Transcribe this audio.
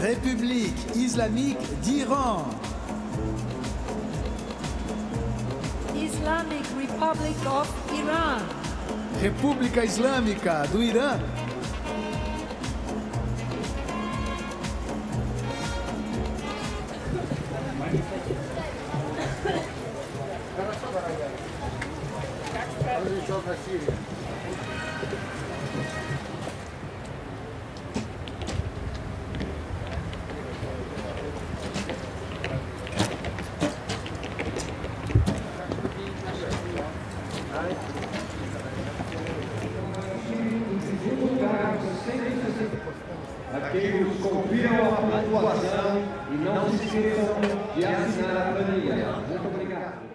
République islamique d'Iran. Islamic Republic of Iran. República Islâmica do Irã. Aqueles que confiram a pontuação e não se esqueçam de assinar a planilha. Muito obrigado.